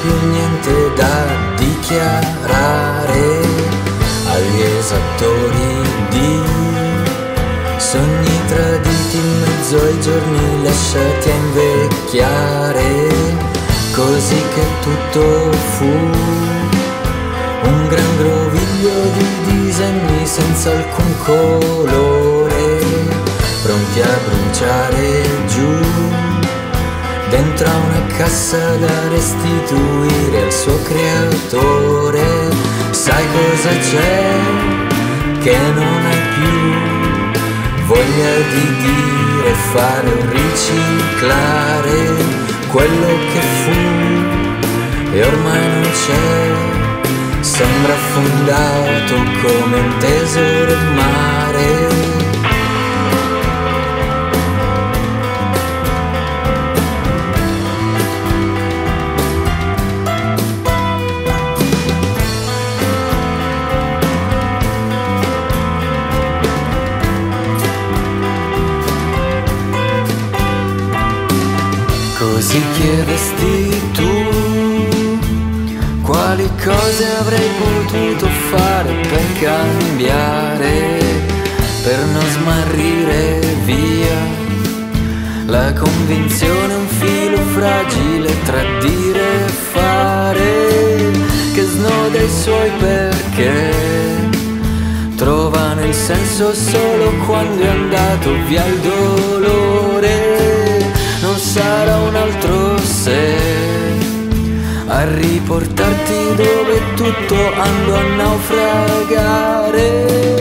più niente da dichiarare agli esattori di sogni traditi in mezzo ai giorni lasciati a invecchiare così che tutto fu un gran groviglio di disegni senza alcun colore pronti a bruciare giù dentro a una cassa da restituire al suo creatore. Sai cosa c'è che non hai più voglia di dire, fare o riciclare quello che fu e ormai non c'è. Sembra affondato come un tesoro in mare. Così chiedesti tu quali cose avrei potuto fare per cambiare, per non smarrire via. La convinzione è un filo fragile tra dire e fare, che snoda i suoi perché. Trova nel senso solo quando è andato via il dolore, a riportarti dove tutto andò a naufragare.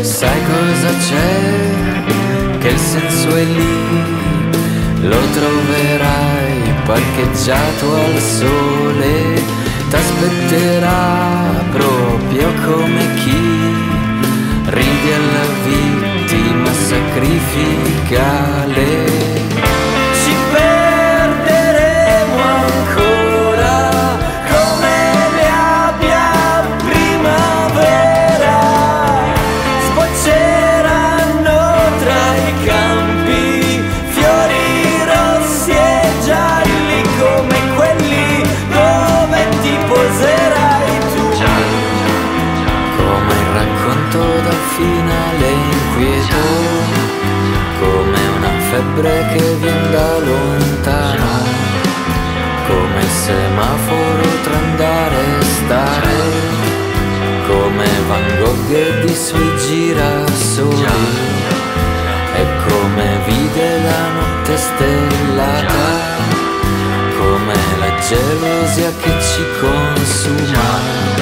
Sai cosa c'è? Che il senso è lì, lo troverai parcheggiato al sole, t'aspetterà proprio come febbre che viene da lontano, come il semaforo tra andare e stare, come Van Gogh e di sui girasoli, e come vide la notte stellata, come la gelosia che ci consuma